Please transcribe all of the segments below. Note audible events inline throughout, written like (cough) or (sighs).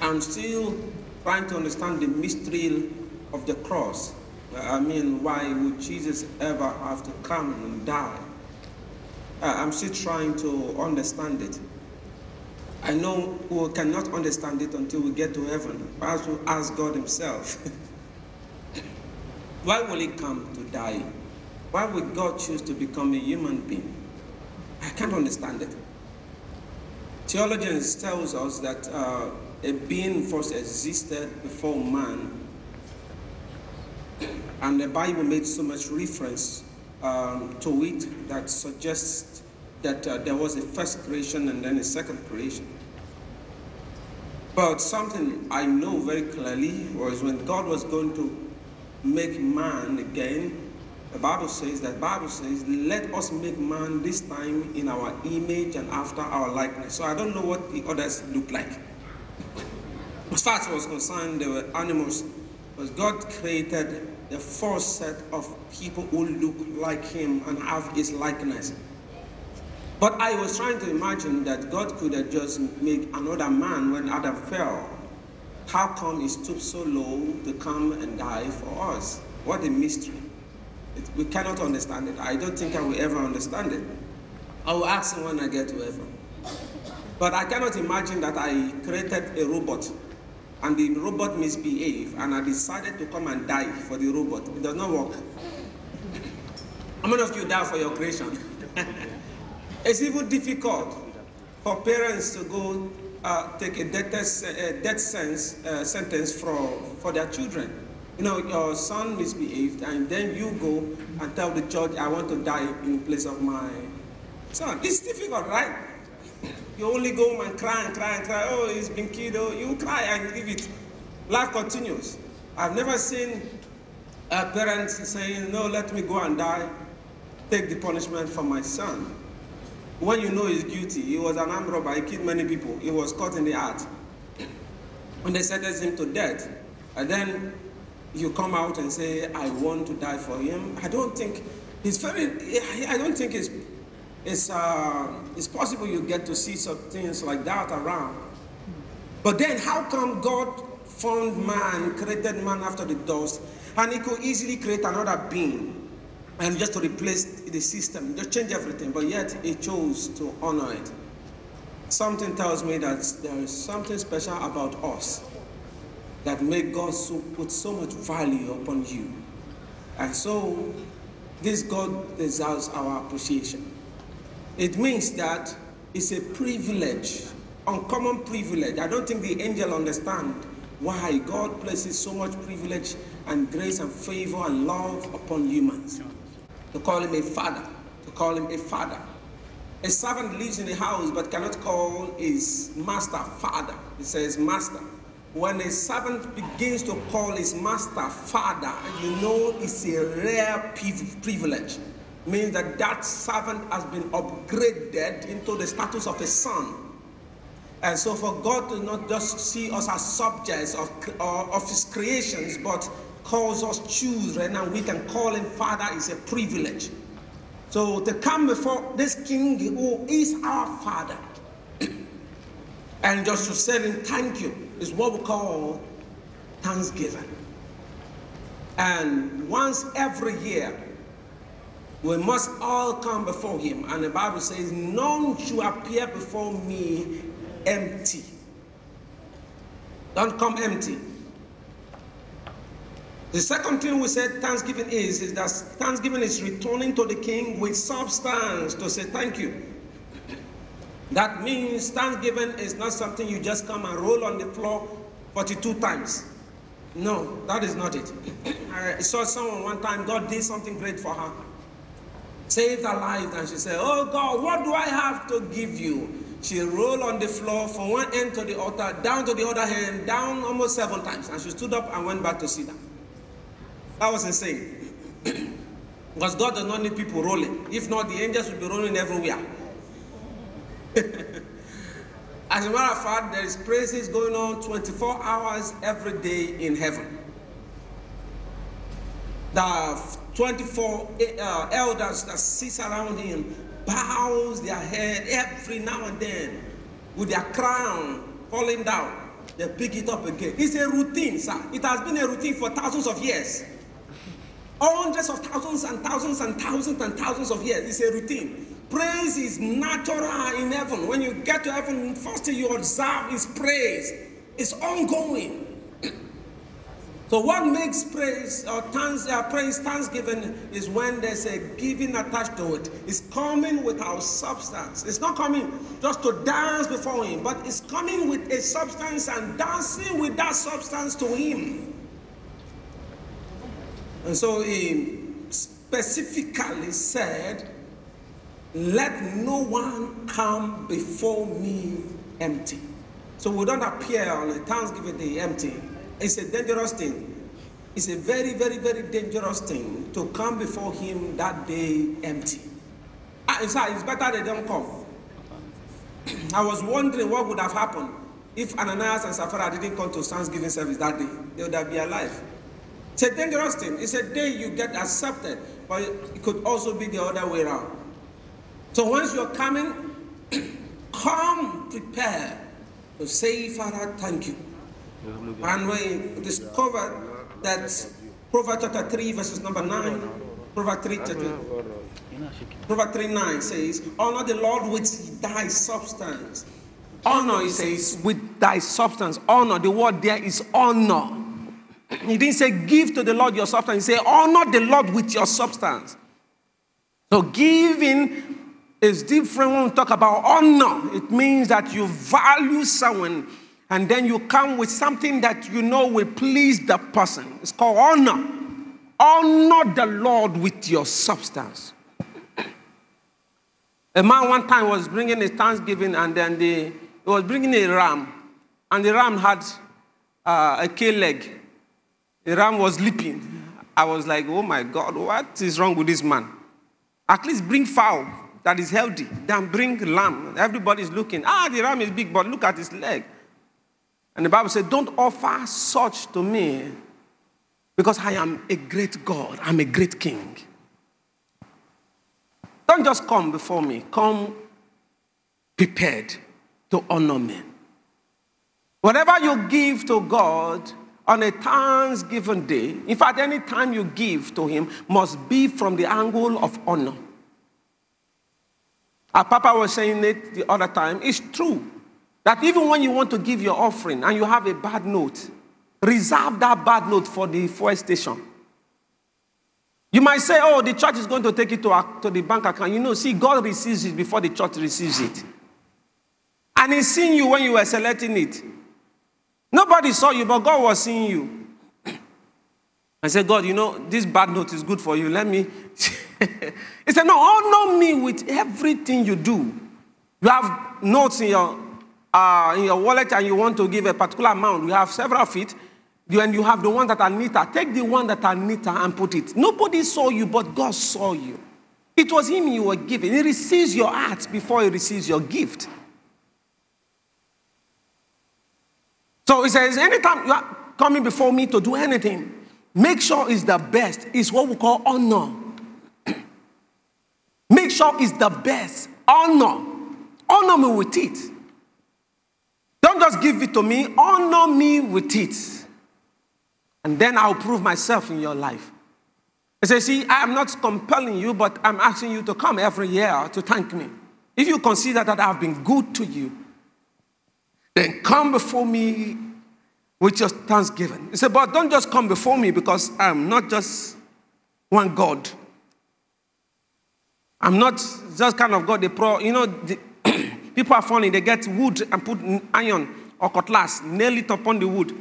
I'm still trying to understand the mystery of the cross. I mean, why would Jesus ever have to come and die? Uh, I'm still trying to understand it. I know we cannot understand it until we get to heaven. Perhaps we'll ask God Himself. (laughs) Why will He come to die? Why would God choose to become a human being? I can't understand it. Theologians tells us that uh, a being first existed before man, and the Bible made so much reference um, to it that suggests that uh, there was a first creation and then a second creation. But something I know very clearly was when God was going to make man again, the Bible says that Bible says, let us make man this time in our image and after our likeness. So I don't know what the others look like. As far as I was concerned, there were animals, but God created the first set of people who look like him and have his likeness. But I was trying to imagine that God could have just made another man when Adam fell. How come he stooped so low to come and die for us? What a mystery. It, we cannot understand it. I don't think I will ever understand it. I will ask him when I get to heaven. But I cannot imagine that I created a robot and the robot misbehaved and I decided to come and die for the robot. It does not work. How many of you die for your creation? (laughs) it's even difficult for parents to go uh, take a death, a death sense, uh, sentence for, for their children. You know, your son misbehaved, and then you go and tell the judge, I want to die in place of my son. It's difficult, right? You only go home and cry and cry and cry. Oh, he's been killed. Oh, you cry and leave it. Life continues. I've never seen a parent saying, No, let me go and die. Take the punishment for my son. When you know he's guilty, he was an armed robber, he killed many people, he was caught in the act. When they sentenced him to death, and then you come out and say, I want to die for him. I don't think he's very, I don't think it's, it's, uh, it's possible you get to see some things like that around. But then how come God formed man, created man after the dust, and he could easily create another being and just to replace the system, just change everything, but yet he chose to honor it. Something tells me that there is something special about us that make God so put so much value upon you. And so this God deserves our appreciation. It means that it's a privilege, uncommon privilege. I don't think the angel understand why God places so much privilege and grace and favor and love upon humans. To call him a father, to call him a father. A servant lives in a house but cannot call his master father. He says master when a servant begins to call his master father, you know it's a rare privilege. Means that that servant has been upgraded into the status of a son. And so for God to not just see us as subjects of, uh, of his creations, but calls us children and we can call him father is a privilege. So to come before this king who is our father (clears throat) and just to say him thank you is what we call Thanksgiving. And once every year, we must all come before him. And the Bible says, None should appear before me empty. Don't come empty. The second thing we said Thanksgiving is, is that Thanksgiving is returning to the king with substance to say thank you. That means Thanksgiving is not something you just come and roll on the floor 42 times. No, that is not it. (coughs) I saw someone one time, God did something great for her. Saved her life, and she said, Oh God, what do I have to give you? She rolled on the floor from one end to the other, down to the other hand, down almost seven times. And she stood up and went back to sit down. That was insane. (clears throat) because God does not need people rolling. If not, the angels will be rolling everywhere. (laughs) As a matter of fact, there is praises going on 24 hours every day in heaven. The 24 uh, elders that sit around him bows their head every now and then with their crown falling down. they pick it up again. It's a routine, sir. It has been a routine for thousands of years. Hundreds of thousands and thousands and thousands and thousands of years. It's a routine. Praise is natural in heaven. When you get to heaven, first thing you observe is praise. It's ongoing. So what makes praise or thanks, uh, praise thanksgiving is when there's a giving attached to it. It's coming with our substance. It's not coming just to dance before Him, but it's coming with a substance and dancing with that substance to Him. And so He specifically said, "Let no one come before me empty." So we don't appear on a Thanksgiving day empty. It's a dangerous thing. It's a very, very, very dangerous thing to come before Him that day empty. Ah, it's, it's better they don't come. (clears throat) I was wondering what would have happened if Ananias and Sapphira didn't come to Thanksgiving service that day. They would have been alive. It's a dangerous thing. It's a day you get accepted, but it could also be the other way around. So once you're coming, (clears throat) come prepared to say, Father, thank you. And we discovered that Proverbs chapter 3, verses number 9, Proverbs 3, chapter, Proverbs 3 9 says, Honor the Lord with thy substance. Honor, he says, with thy substance. Honor, the word there is honor. He didn't say give to the Lord your substance. He said honor the Lord with your substance. So giving is different when we talk about honor. It means that you value someone and then you come with something that you know will please the person. It's called honor. Honor the Lord with your substance. A man one time was bringing his thanksgiving, and then the, he was bringing a ram, and the ram had uh, a K leg. The ram was leaping. I was like, oh my God, what is wrong with this man? At least bring fowl that is healthy, then bring lamb. Everybody's looking. Ah, the ram is big, but look at his leg. And the Bible said, Don't offer such to me because I am a great God, I'm a great king. Don't just come before me, come prepared to honor me. Whatever you give to God on a Thanksgiving day, in fact, any time you give to Him, must be from the angle of honor. Our Papa was saying it the other time. It's true. That even when you want to give your offering and you have a bad note, reserve that bad note for the fuel station. You might say, oh, the church is going to take it to, our, to the bank account. You know, see, God receives it before the church receives it. And He's seeing you when you were selecting it. Nobody saw you, but God was seeing you. (clears throat) I said, God, you know, this bad note is good for you. Let me. (laughs) he said, No, honor me with everything you do. You have notes in your uh, in your wallet and you want to give a particular amount, you have several feet, and you have the one that are neater. Take the one that are neater and put it. Nobody saw you, but God saw you. It was Him you were giving. He receives your heart before He receives your gift. So He says, anytime you are coming before me to do anything, make sure it's the best. It's what we call honor. (clears throat) make sure it's the best. Honor. Honor me with it. Don't just give it to me, honor me with it. And then I'll prove myself in your life. He say, see, I am not compelling you, but I'm asking you to come every year to thank me. If you consider that I've been good to you, then come before me with your thanksgiving. He said, but don't just come before me because I'm not just one God. I'm not just kind of God, the pro, you know, the, People are funny. They get wood and put iron or cutlass, nail it upon the wood.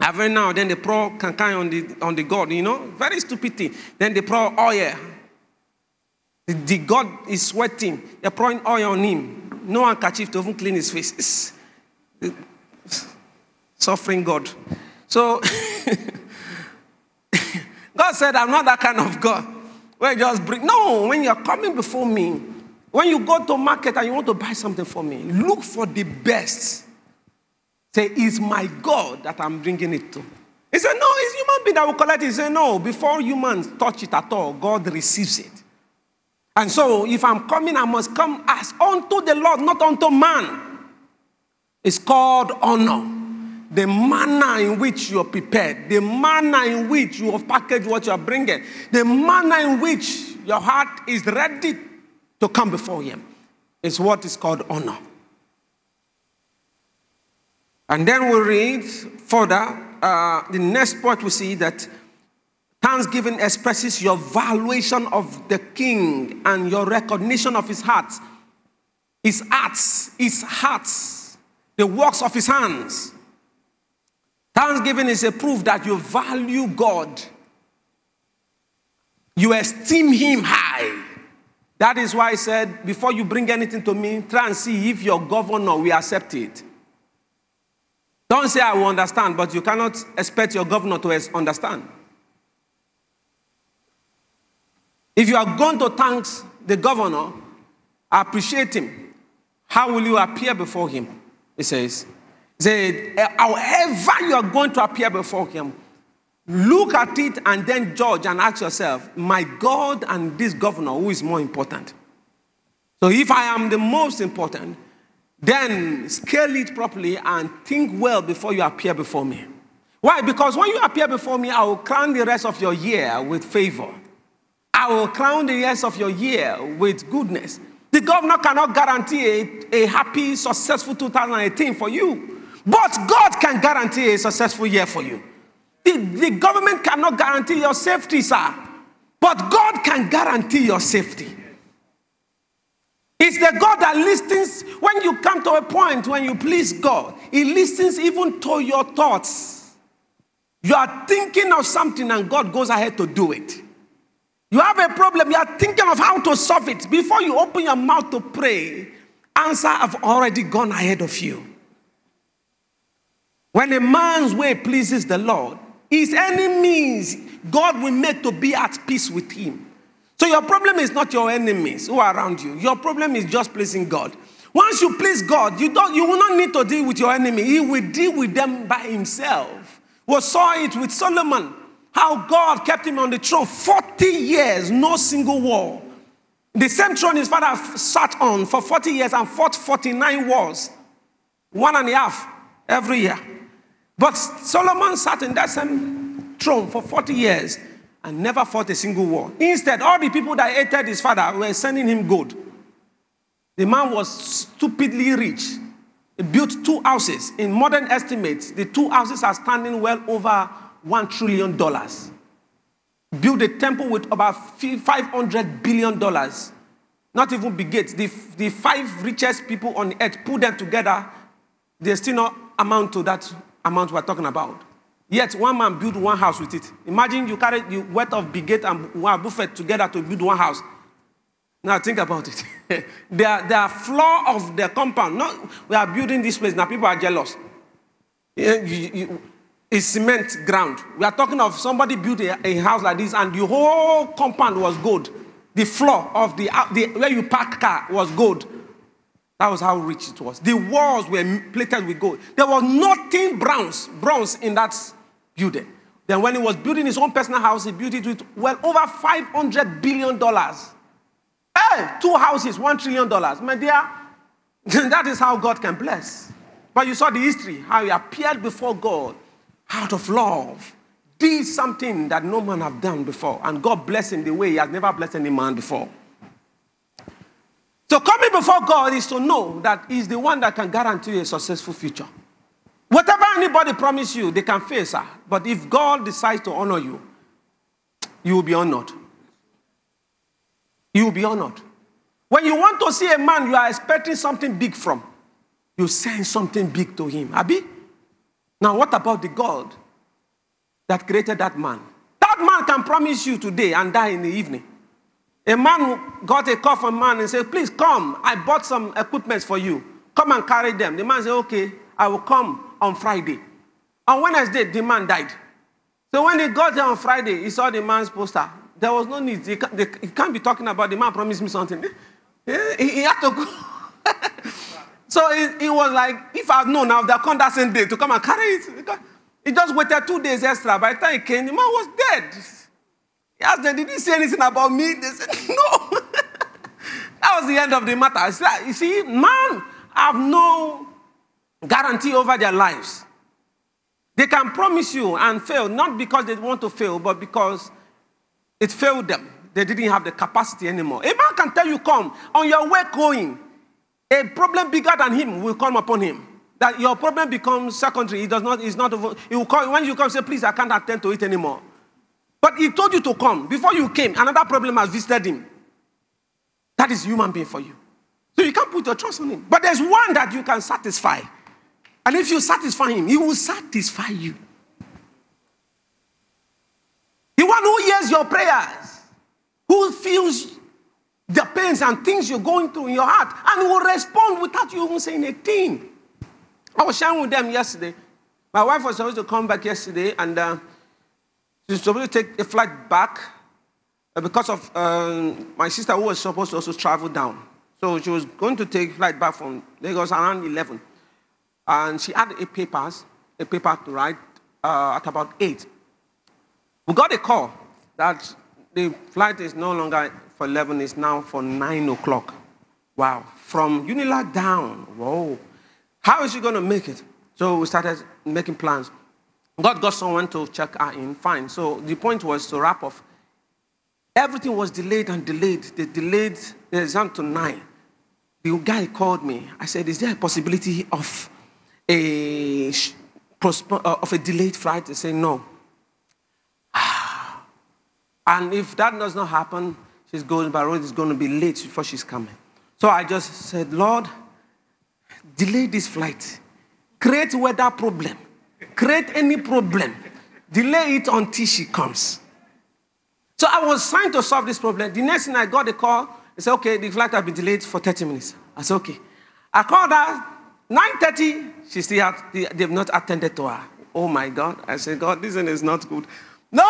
Every now and then they pour cancan on the, on the God, you know? Very stupid thing. Then they pour oil. The, the God is sweating. They're pouring oil on him. No handkerchief to even clean his face. Suffering God. So, (laughs) God said, I'm not that kind of God. Where just bring. No, when you're coming before me, when you go to market and you want to buy something for me, look for the best. Say, it's my God that I'm bringing it to. He said, no, it's human being that will collect it. He said, no, before humans touch it at all, God receives it. And so if I'm coming, I must come as unto the Lord, not unto man. It's called honor. the manner in which you are prepared, the manner in which you have packaged what you are bringing, the manner in which your heart is ready to come before Him is what is called honor. And then we read further, uh, the next point we see that thanksgiving expresses your valuation of the king and your recognition of his heart, his acts, his hearts, the works of his hands. Thanksgiving is a proof that you value God, you esteem him high. That is why I said, before you bring anything to me, try and see if your governor will accept it. Don't say I will understand, but you cannot expect your governor to understand. If you are going to thank the governor, appreciate him, how will you appear before him? He says, say, however you are going to appear before him, look at it and then judge and ask yourself, my God and this governor, who is more important? So if I am the most important, then scale it properly and think well before you appear before me. Why? Because when you appear before me, I will crown the rest of your year with favor. I will crown the rest of your year with goodness. The governor cannot guarantee a, a happy, successful 2018 for you, but God can guarantee a successful year for you. The, the government cannot guarantee your safety, sir, but God can guarantee your safety. It's the God that listens when you come to a point when you please God. He listens even to your thoughts. You are thinking of something and God goes ahead to do it. You have a problem, you are thinking of how to solve it. Before you open your mouth to pray, answer have already gone ahead of you. When a man's way pleases the Lord, his enemies God will make to be at peace with him. So your problem is not your enemies who are around you. Your problem is just pleasing God. Once you please God, you, don't, you will not need to deal with your enemy. He will deal with them by himself. We saw it with Solomon, how God kept him on the throne 40 years, no single war. The same throne his father sat on for 40 years and fought 49 wars, one and a half every year. But Solomon sat in that same throne for 40 years and never fought a single war. Instead, all the people that hated his father were sending him gold. The man was stupidly rich. He built two houses. In modern estimates, the two houses are standing well over $1 trillion. Built a temple with about $500 billion. Not even Bill Gates. The, the five richest people on earth, put them together, they still not amount to that amount we're talking about. Yet one man built one house with it. Imagine you carry the weight of Bill Gates and Buffett together to build one house. Now think about it. (laughs) the, the floor of the compound, not we are building this place, now people are jealous. it's cement ground. We are talking of somebody built a, a, house like this and the whole compound was gold. The floor of the, the where you park car was gold. That was how rich it was. The walls were plated with gold. There was nothing bronze, bronze in that building. Then when he was building his own personal house, he built it with well over $500 billion. Hey, two houses, $1 trillion. My dear, (laughs) that is how God can bless. But you saw the history, how he appeared before God out of love, did something that no man have done before. And God blessed him the way he has never blessed any man before. So coming before God is to know that he's the one that can guarantee a successful future. Whatever anybody promise you, they can face her. But if God decides to honor you, you will be honored. You will be honored. When you want to see a man you are expecting something big from, you send something big to him. Abi? Now, what about the God that created that man? That man can promise you today and die in the evening. A man got a call from a man and said, Please come. I bought some equipment for you. Come and carry them. The man said, Okay, I will come on Friday. On Wednesday, the man died. So when he got there on Friday, he saw the man's poster. There was no need. He can't, be talking about the man promised me something. (laughs) He, had to go. (laughs) so it, he, was like, if I had known, I would have come that same day to come and carry it. He just waited two days extra. By the time he came, the man was dead. He asked them, did he say anything about me? They said, (laughs) no. (laughs) that was the end of the matter. Said, You see, man have no guarantee over their lives. They can promise you and fail, not because they want to fail, but because it failed them. They didn't have the capacity anymore. A man can tell you, come, on your way going, a problem bigger than him will come upon him. That your problem becomes secondary. It does not, it's not, it will come, when you come, say, please, I can't attend to it anymore. But he told you to come. Before you came, another problem has visited him. That is human being for you. So you can't put your trust on him. But there's one that you can satisfy. And if you satisfy him, he will satisfy you. The one who hears your prayers, who feels the pains and things you're going through in your heart, and will respond without you even saying a thing. I was sharing with them yesterday. My wife was supposed to come back yesterday, and uh, she was supposed to take a flight back uh, because of um, my sister who was supposed to also travel down. So she was going to take flight back from Lagos around 11. And she had a papers, a paper to write uh, at about 8. We got a call that the flight is no longer for 11, it's now for 9 o'clock. Wow. From Unilag down. Whoa. How is she going to make it? So we started making plans. God got someone to check her in. Fine. So the point was to wrap off. Everything was delayed and delayed. They delayed the exam to 9. The guy called me. I said, Is there a possibility of a, uh, of a delayed flight? They say, No. (sighs) And if that does not happen, she's going by road, it's going to be late before she's coming. So I just said, Lord, delay this flight. Create weather problem. Create any problem. Delay it until she comes. So I was trying to solve this problem. The next thing I got a call, they said, okay, the flight has been delayed for 30 minutes. I said, okay. I called her, 9.30, she still had, they've not attended to her. Oh my God. I said, God, this one is not good. No,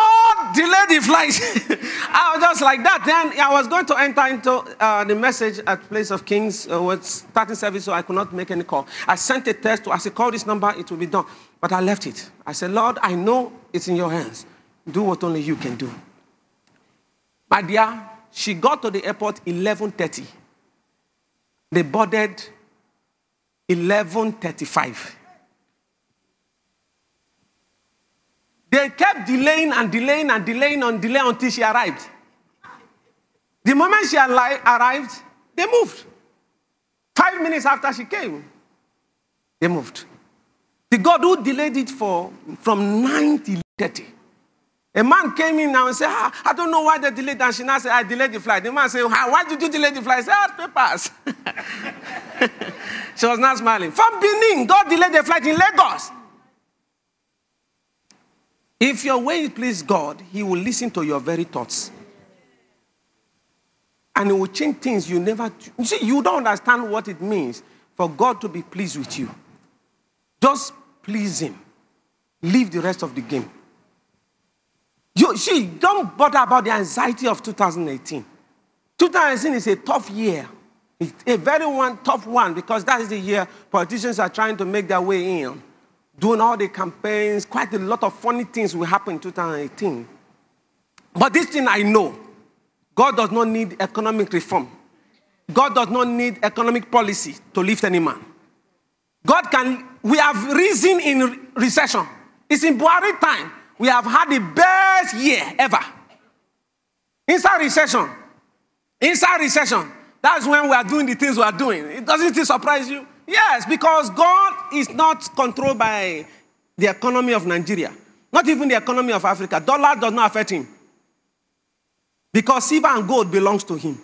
delay the flight. (laughs) I was just like that. Then I was going to enter into uh, the message at Place of Kings uh, with starting service, so I could not make any call. I sent a text to, I said, call this number, it will be done. But I left it. I said, Lord, I know it's in your hands. Do what only you can do. My dear, she got to the airport 11.30. They boarded 11.35. They kept delaying and delaying and delaying and delaying until she arrived. The moment she arrived, they moved. Five minutes after she came, they moved. The God who delayed it for from 9 to 30. A man came in now and said, ah, I don't know why they delayed. And she now said, I delayed the flight. The man said, Why did you delay the flight? I said, ah, papers. (laughs) she was not smiling. From Benin, God delayed the flight in Lagos. If your way please God, He will listen to your very thoughts. And He will change things you never. You see, you don't understand what it means for God to be pleased with you. Just please Him. Leave the rest of the game. You see, don't bother about the anxiety of 2018. 2018 is a tough year. It's a very one tough one because that is the year politicians are trying to make their way in doing all the campaigns. Quite a lot of funny things will happen in 2018. But this thing I know God does not need economic reform, God does not need economic policy to lift any man. God can, we have risen in recession. It's in Buhari time. We have had the best year ever. Inside recession, inside recession, that's when we are doing the things we are doing. It doesn't it surprise you? Yes, because God is not controlled by the economy of Nigeria, not even the economy of Africa. Dollar does not affect him. Because silver and gold belongs to him.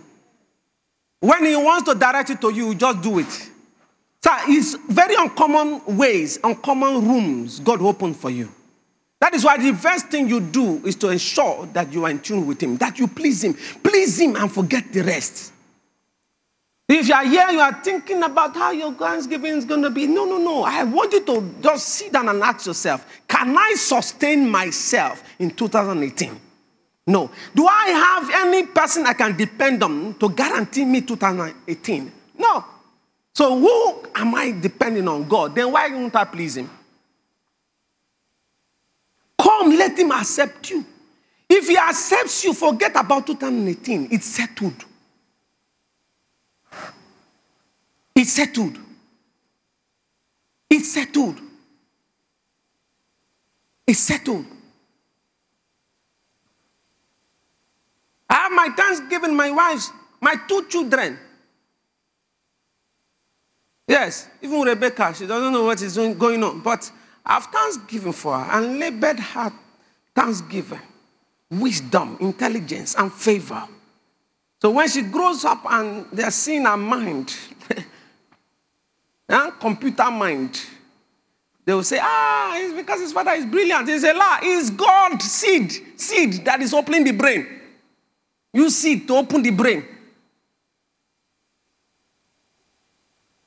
When he wants to direct it to you, just do it. So it's very uncommon ways, uncommon rooms God opened for you. That is why the first thing you do is to ensure that you are in tune with him, that you please him. Please him and forget the rest. If you are here, you are thinking about how your Thanksgiving is going to be. No, no, no. I want you to just sit down and ask yourself can I sustain myself in 2018? No. Do I have any person I can depend on to guarantee me 2018? No. So who am I depending on? God. Then why won't I please Him? Come, let Him accept you. If He accepts you, forget about 2018. It's settled. It's settled. It's settled. It's settled. I have my thanksgiving, my wives, my two children. Yes, even Rebecca, she doesn't know what is going on. But I've thanksgiving for her and labored her thanksgiving, wisdom, intelligence, and favor. So when she grows up and they're seeing her mind, (laughs) and computer mind, they will say, ah, it's because his father is brilliant. It's a lie. It's God seed, seed that is opening the brain. You seed to open the brain.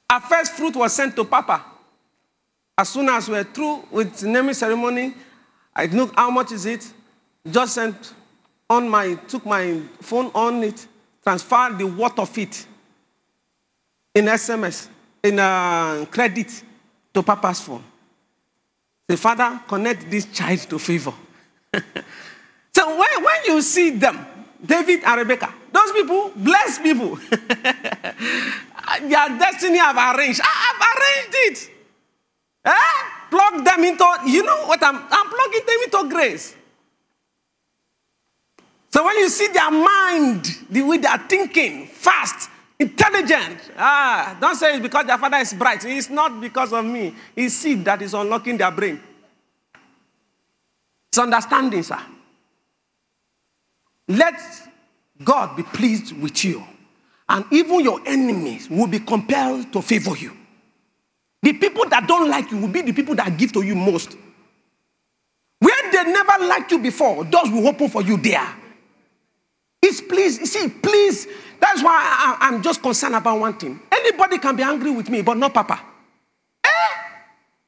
Our first fruit was sent to Papa. As soon as we're through with the naming ceremony, I looked, how much is it? Just sent on my, took my phone on it, transferred the worth of it in SMS, in uh, credit to Papa's phone. The father connect this child to favor. (laughs) so when, when you see them, David and Rebecca, those people, blessed people, (laughs) their destiny I have arranged. I have arranged it. Eh? Plug them into, you know what I'm, I'm plugging them into grace. So when you see their mind, the way they are thinking, fast, intelligent, ah, don't say it's because their father is bright. It's not because of me. It's seed that is unlocking their brain. It's understanding, sir. Let God be pleased with you. And even your enemies will be compelled to favor you. The people that don't like you will be the people that give to you most. Where they never liked you before, doors will open for you there. It's please, see, please. That's why I, am just concerned about one thing. Anybody can be angry with me, but not Papa. Eh?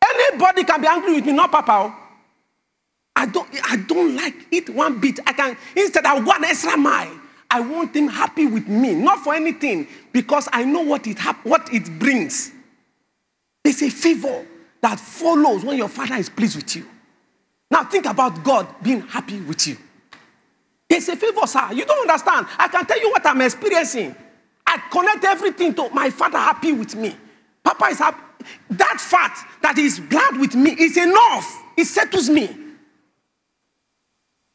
Anybody can be angry with me, not Papa. Oh. I don't, I don't like it one bit. I can instead I want extra mile. I want him happy with me, not for anything, because I know what it what it brings. It's a favor that follows when your father is pleased with you. Now think about God being happy with you. It's a favor, sir. You don't understand. I can tell you what I'm experiencing. I connect everything to my father happy with me. Papa is happy. That fact that he's glad with me is enough. It settles me.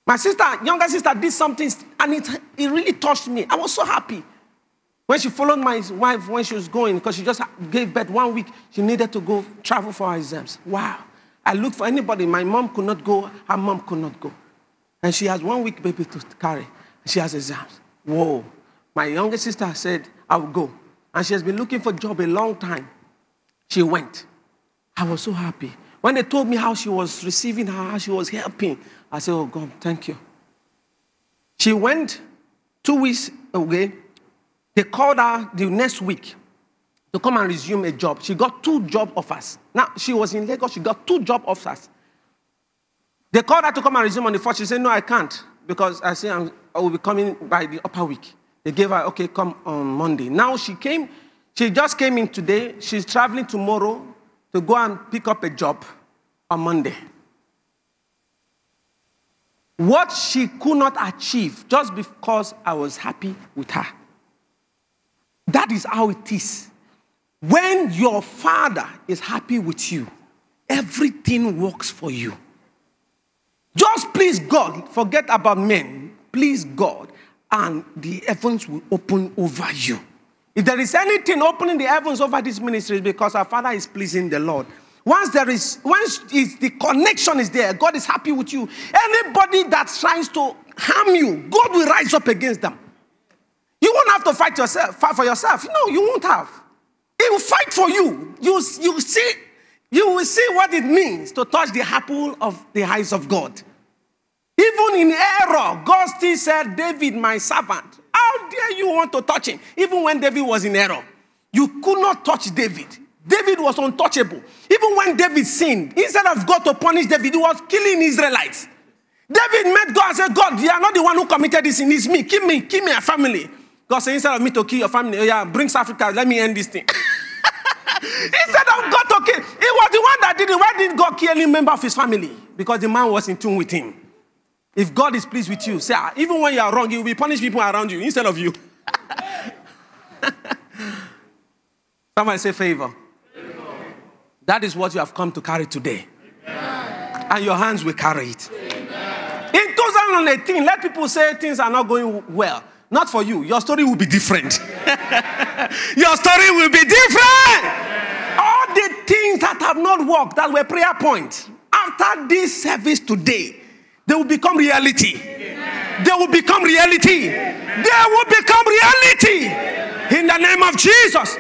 My sister, younger sister, did something and it, it really touched me. I was so happy. When she followed my wife when she was going, because she just gave birth one week, she needed to go travel for her exams. Wow. I looked for anybody. My mom could not go, her mom could not go. And she has one week baby to carry. She has exams. Whoa. My younger sister said, I will go. And she has been looking for a job a long time. She went. I was so happy. When they told me how she was receiving her, how she was helping, I said, Oh God, thank you. She went two weeks away. They called her the next week to come and resume a job. She got two job offers. Now, she was in Lagos, she got two job offers. They called her to come and resume on the first. She said, No, I can't because I say I'm, I will be coming by the upper week. They gave her, okay, come on Monday. Now she came, she just came in today. She's traveling tomorrow to go and pick up a job on Monday. What she could not achieve just because I was happy with her. That is how it is. When your father is happy with you, everything works for you. Just please God, forget about men, please God, and the heavens will open over you. If there is anything opening the heavens over this ministry, it's because our Father is pleasing the Lord. Once there is, once is the connection is there, God is happy with you. Anybody that tries to harm you, God will rise up against them. You won't have to fight yourself, fight for yourself. No, you won't have. He will fight for you. You, you see, you will see what it means to touch the apple of the eyes of God. Even in error, God still said, David, my servant, how dare you want to touch him? Even when David was in error, you could not touch David. David was untouchable. Even when David sinned, instead of God to punish David, he was killing Israelites. David met God and said, God, you are not the one who committed this sin, it's me. Kill me, kill me a family. God said, instead of me to kill your family, oh yeah, bring South Africa, let me end this thing. (laughs) instead of God to kill, he was the one that did it. Why did God kill any member of his family? Because the man was in tune with him. If God is pleased with you, say, ah, even when you are wrong, he will be punish people around you instead of you. (laughs) Somebody say favor. That is what you have come to carry today. Amen. and your hands will carry it. Amen. In 2018, let people say things are not going well. Not for you. Your story will be different. (laughs) your story will be different. All the things that have not worked, that were prayer points, after this service today, they will become reality. They will become reality. They will become reality. In the name of Jesus.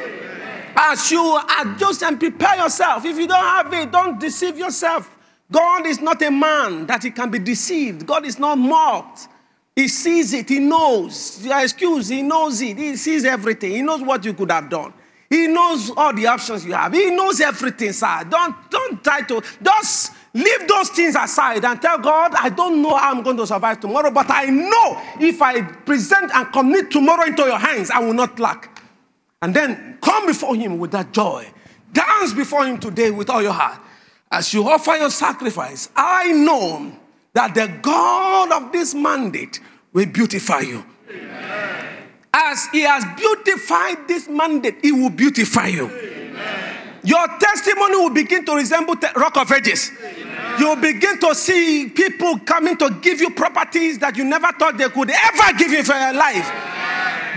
As you adjust and prepare yourself, if you don't have it, don't deceive yourself. God is not a man that he can be deceived. God is not mocked. He sees it, he knows. Your excuse, he knows it. He sees everything. He knows what you could have done. He knows all the options you have. He knows everything, sir. Don't, don't try to just leave those things aside and tell God, I don't know how I'm going to survive tomorrow, but I know if I present and commit tomorrow into your hands, I will not lack. And then come before Him with that joy. Dance before Him today with all your heart. As you offer your sacrifice, I know that the God of this mandate will beautify you. Amen. As He has beautified this mandate, He will beautify you. Amen. Your testimony will begin to resemble the rock of ages. You'll begin to see people coming to give you properties that you never thought they could ever give you for your life.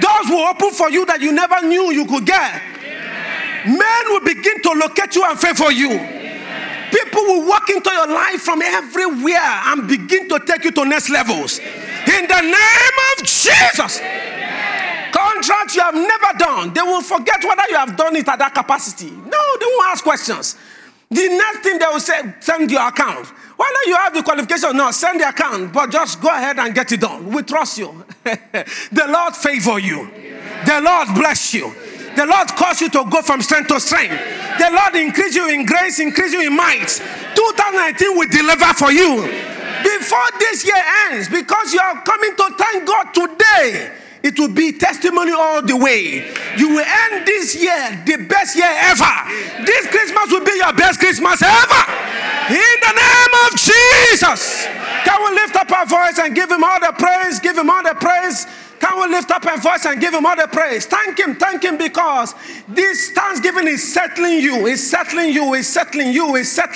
Doors will open for you that you never knew you could get. Men will begin to locate you and favor you. People will walk into your life from everywhere and begin to take you to next levels. In the name of Jesus. Contracts you have never done, they will forget whether you have done it at that capacity. No, they won't ask questions. The next thing they will say, send your account. Whether you have the qualification no, send the account, but just go ahead and get it done. We trust you. (laughs) the Lord favor you. The Lord bless you. The Lord cause you to go from strength to strength. The Lord increase you in grace, increase you in might. 2019 will deliver for you. Before this year ends, because you are coming to thank God today, it will be testimony all the way. You will end this year the best year ever. This Christmas will be your best Christmas ever. In the name of Jesus. Can we lift up our voice and give him all the praise? Give him all the praise. Can we lift up our voice and give him all the praise? Thank him, thank him because this thanksgiving is settling you, is settling you, is settling you, is settling.